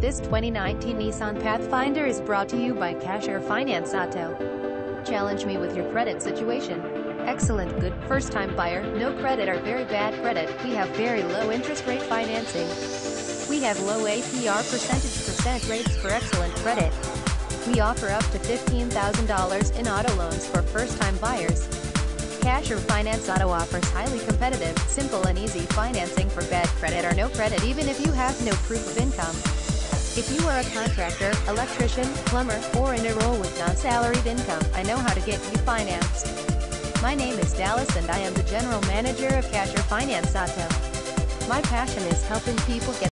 This 2019 Nissan Pathfinder is brought to you by Cash or Finance Auto. Challenge me with your credit situation. Excellent good first-time buyer, no credit or very bad credit. We have very low interest rate financing. We have low APR percentage percent rates for excellent credit. We offer up to $15,000 in auto loans for first-time buyers. Cash or Finance Auto offers highly competitive, simple and easy financing for bad credit or no credit even if you have no proof of income. If you are a contractor, electrician, plumber, or in a role with non-salaried income, I know how to get you financed. My name is Dallas and I am the General Manager of Cash or Finance Auto. My passion is helping people get